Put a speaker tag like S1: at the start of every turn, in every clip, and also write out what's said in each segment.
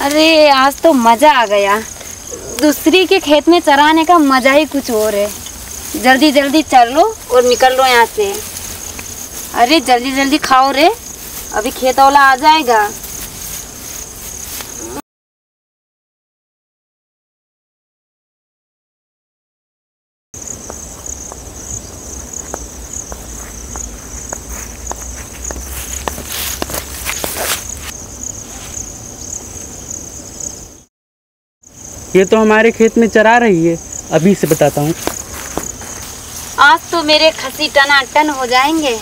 S1: अरे, आज तो मज़ा आ गया। दूसरी के खेत में चराने का मज़ा ही कुछ और है। जल्दी जल्दी चल लो और निकल लो यहाँ से। अरे, जल्दी जल्दी खाओ रे। अभी खेत वाला आ जाएगा।
S2: ये तो हमारे खेत में चरा रही है। अभी से बताता हूँ।
S1: आज तो मेरे खसी टनाटन हो जाएँगे।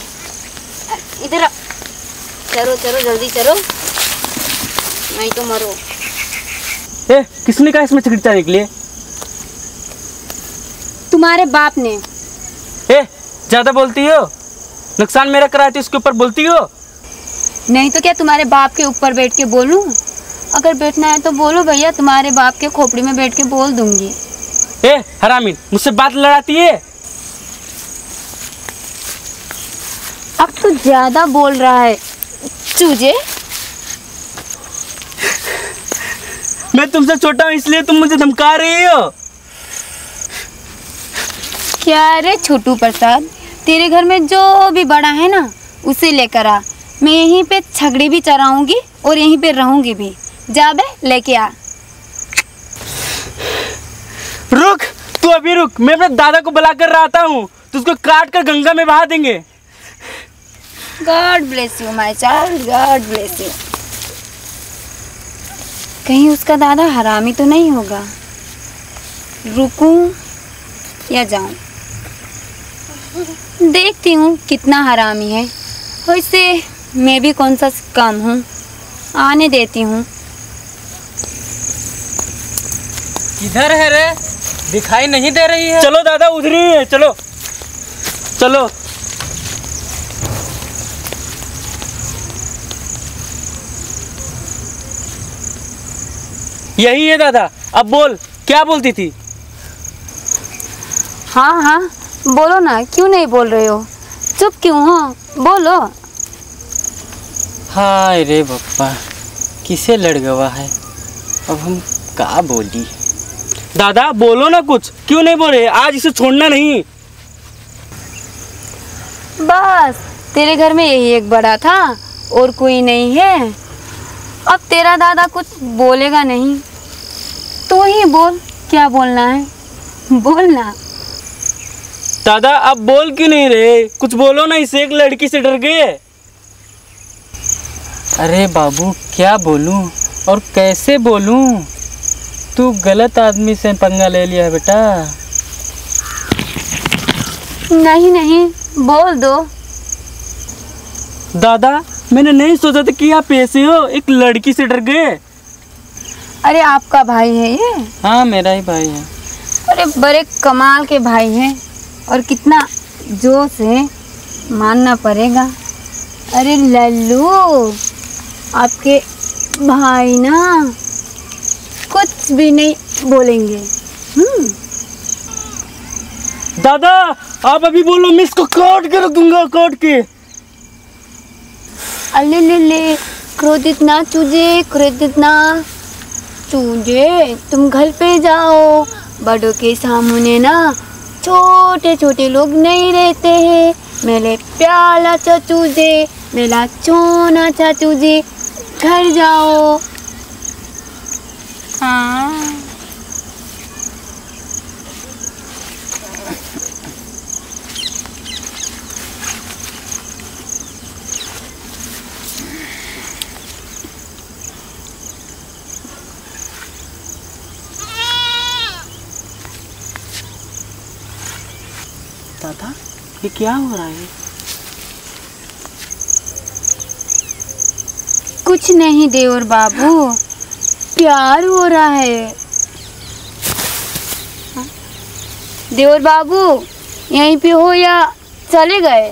S1: इधर चलो चलो जल्दी चलो। नहीं तो मरो।
S2: ए किसने कहा इसमें चिकित्सा निकली है
S1: तुम्हारे बाप ने।
S2: ए ज़्यादा बोलती हो? नुकसान मेरा कराती उसके ऊपर बोलती हो?
S1: नहीं तो क्या तुम्हारे बाप के ऊपर बैठ के बोलूँ? अगर बैठना है तो बोलो भैया तुम्हारे बाप के खोपड़ी में बैठ के बोल दूँगी।
S2: ए हरामी मुझसे बात लड़ाती है?
S1: अब तो ज़्यादा बोल रहा है। चूजे?
S2: मैं तुमसे छोटा हूँ इसलिए तुम मुझे धमका रही हो।
S1: क्या रे छोटू प्रसाद? तेरे घर में जो भी बड़ा है ना उसे लेकर आ। मैं यहीं पे छगड़ी भी चराऊँगी और यहीं पे रहूँगी भी। जा बे लेके आ।
S2: रुक तू अभी रुक। मैं अपने दादा को बुला कर आता हूँ। तो उसको काट कर गंगा में बहा देंगे।
S1: God bless you my child God bless you कहीं उसका दादा हरामी तो नहीं होगा? रुकूं या जाऊँ? देखती हूँ कितना हरामी है। वैसे मैं भी कौन सा कम हूँ? आने देती हूँ।
S3: किधर है रे? दिखाई नहीं दे रही है।
S2: चलो दादा उधर ही है चलो। चलो। यही है दादा। अब बोल क्या बोलती थी?
S1: हाँ हाँ बोलो ना क्यों नहीं बोल रहे हो? चुप क्यों हो? बोलो।
S3: हाय रे बप्पा किसे लड़ गवा है? अब हम का बोली?
S2: दादा बोलो ना कुछ। क्यों नहीं बोले? आज इसे छोड़ना नहीं।
S1: बस तेरे घर में यही एक बड़ा था और कोई नहीं है। अब तेरा दादा कुछ बोलेगा नहीं। तो ही बोल क्या बोलना है? बोलना।
S2: दादा अब बोल क्यों नहीं रहे? कुछ बोलो ना इसे एक लड़की से डर गए
S3: अरे बाबू क्या बोलूँ? और कैसे बोलूँ? तू गलत आदमी से पंगा ले लिया है बेटा।
S1: नहीं नहीं बोल दो।
S2: दादा मैंने नहीं सोचा था कि आप ऐसे हो एक लड़की से डर गए।
S1: अरे आपका भाई है ये?
S3: हाँ मेरा ही भाई है।
S1: अरे बड़े कमाल के भाई हैं और कितना जोश है मानना पड़ेगा। अरे लल्लू आपके भाई ना। कुछ भी नहीं बोलेंगे। हम्म।
S2: दादा आप अभी बोलो मैं इसको काट के रख दूँगा काट के।
S1: अले ले ले क्रोधित ना चूजे क्रोधित ना चूजे। तुम घर पे जाओ बड़ों के सामने ना छोटे छोटे लोग नहीं रहते हैं। मेरे प्याला चाचू चचूजे मेरा चोना चचूजे घर जाओ हाँ।
S2: दादा ये क्या हो रहा है?
S1: कुछ नहीं देवर बाबू। प्यार हो रहा है हाँ? देवर बाबू यहीं पे हो या चले गए